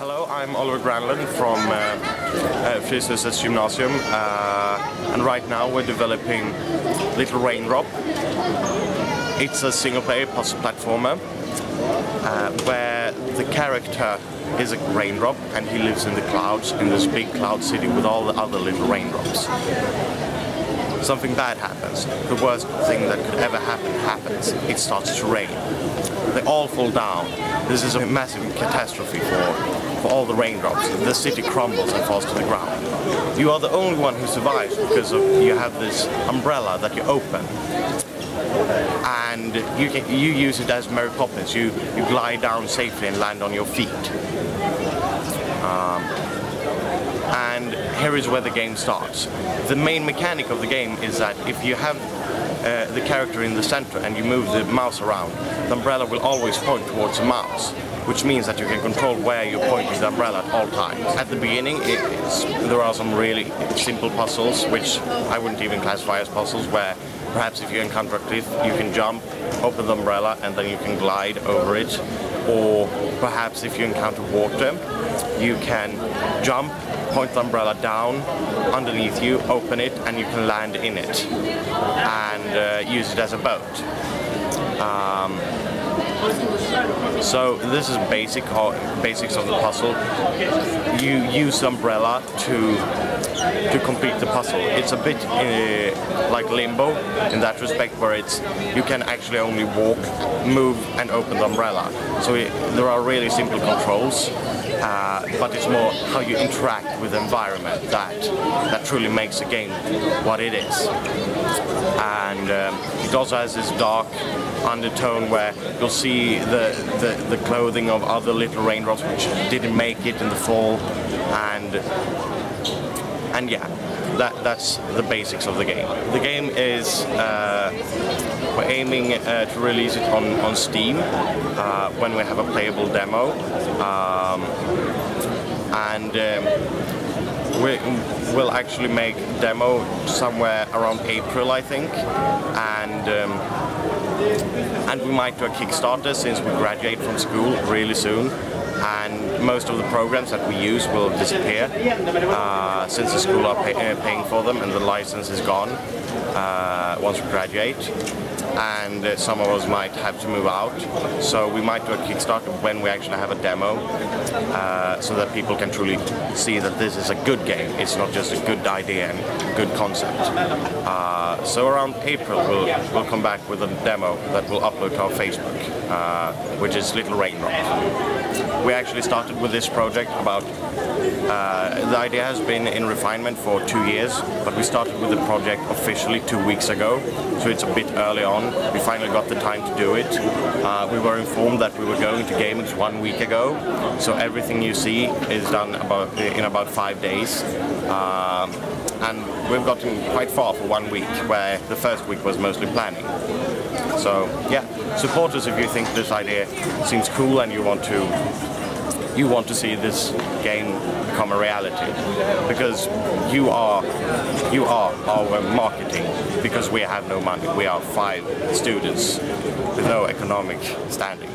Hello, I'm Oliver Granlund from uh, uh, Gymnasium uh, and right now we're developing Little Raindrop. It's a single-player puzzle platformer uh, where the character is a raindrop and he lives in the clouds in this big cloud city with all the other little raindrops. Something bad happens. The worst thing that could ever happen happens. It starts to rain. They all fall down. This is a massive catastrophe for, for all the raindrops. The city crumbles and falls to the ground. You are the only one who survives because of, you have this umbrella that you open and you can you use it as Mary Poppins. You you glide down safely and land on your feet. Um, and here is where the game starts. The main mechanic of the game is that if you have uh, the character in the center and you move the mouse around, the umbrella will always point towards the mouse, which means that you can control where you point the umbrella at all times. At the beginning, there are some really simple puzzles, which I wouldn't even classify as puzzles, where perhaps if you encounter a cliff, you can jump, open the umbrella, and then you can glide over it. Or perhaps if you encounter water, you can jump, point the umbrella down underneath you, open it, and you can land in it and uh, use it as a boat. Um, so this is basic basics of the puzzle. You use umbrella to to complete the puzzle. It's a bit uh, like Limbo in that respect, where it's you can actually only walk, move, and open the umbrella. So it, there are really simple controls, uh, but it's more how you interact with the environment that that truly makes the game what it is. And um, it also has this dark undertone where you'll see the, the, the clothing of other little raindrops which didn't make it in the fall and and yeah, that that's the basics of the game. The game is uh, we're aiming uh, to release it on on Steam uh, when we have a playable demo, um, and. Um, we will actually make demo somewhere around April, I think, and um, and we might do a Kickstarter since we graduate from school really soon. And most of the programs that we use will disappear uh, since the school are pay uh, paying for them and the license is gone uh, once we graduate and uh, some of us might have to move out. So we might do a Kickstarter when we actually have a demo uh, so that people can truly see that this is a good game. It's not just a good idea and good concept. Uh, so around April we'll, we'll come back with a demo that we'll upload to our Facebook which is Little Raindrop we actually started with this project about, uh, the idea has been in refinement for two years, but we started with the project officially two weeks ago, so it's a bit early on. We finally got the time to do it. Uh, we were informed that we were going to GameX one week ago, so everything you see is done about in about five days. Um, and we've gotten quite far for one week, where the first week was mostly planning. So yeah, support us if you think this idea seems cool and you want to you want to see this game become a reality because you are you are our marketing because we have no money. We are five students with no economic standing